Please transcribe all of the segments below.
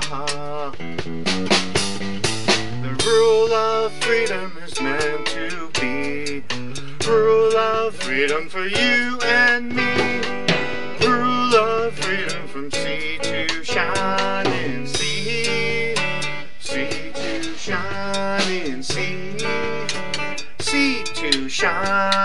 The rule of freedom is meant to be. Rule of freedom for you and me. Rule of freedom from sea to shining sea. Sea to shining sea. Sea to shining.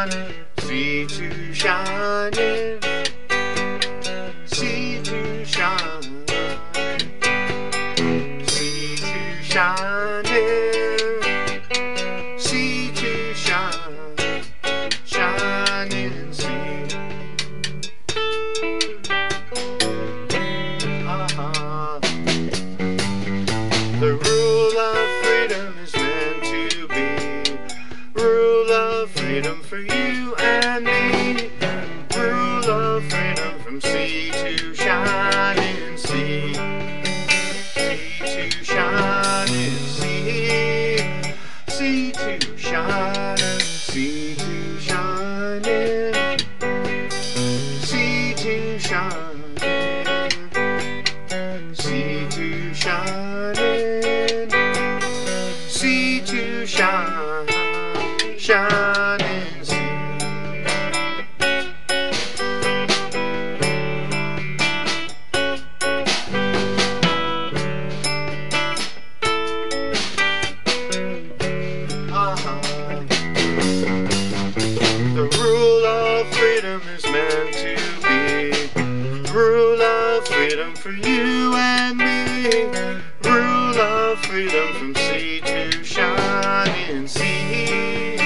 Shining sea.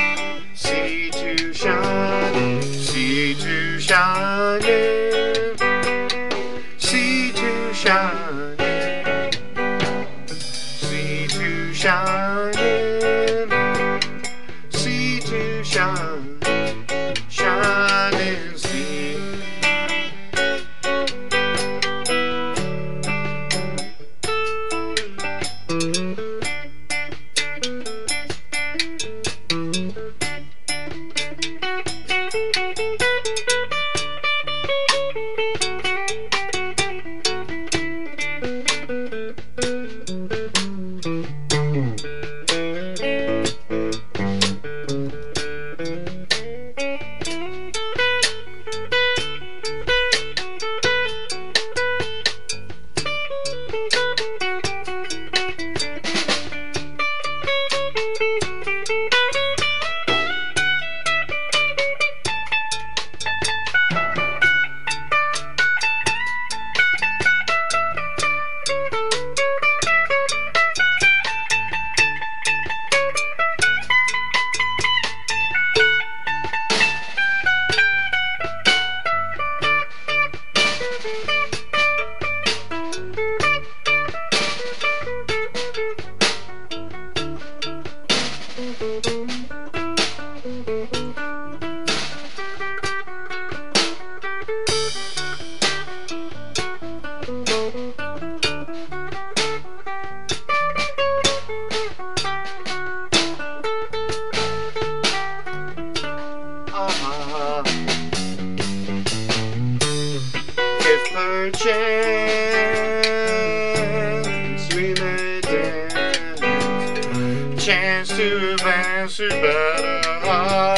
Sea to shine, Sea to shining. Sea to shining. Sea to shining. Sea to shine. Shining If perchance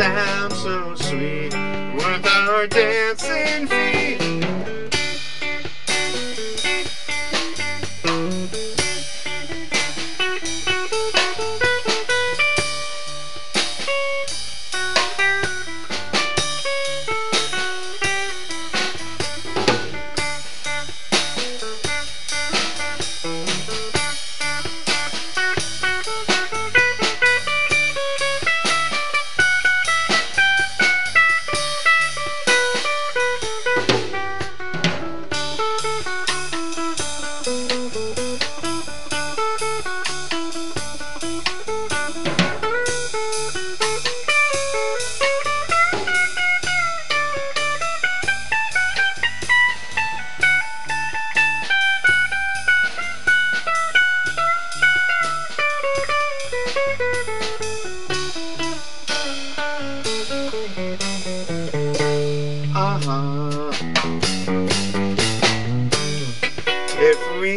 Sound so sweet, with our dancing feet.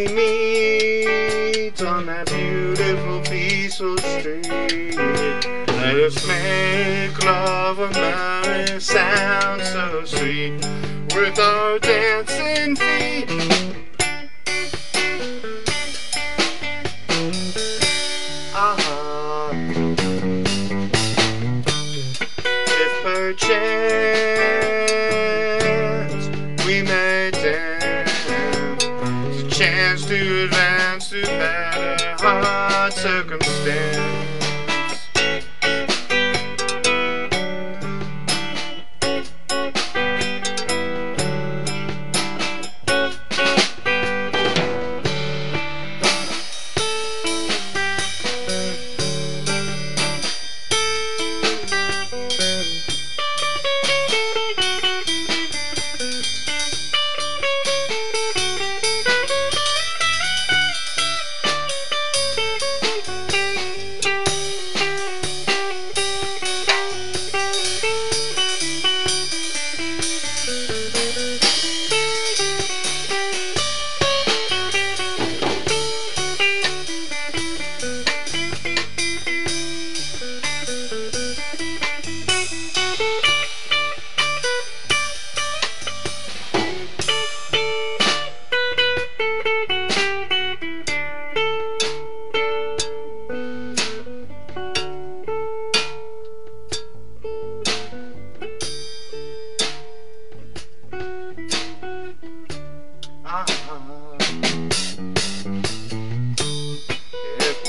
Meet on that beautiful peaceful street, let us make love a merry sound so sweet with our dancing feet. Circumstance.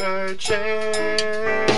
searching.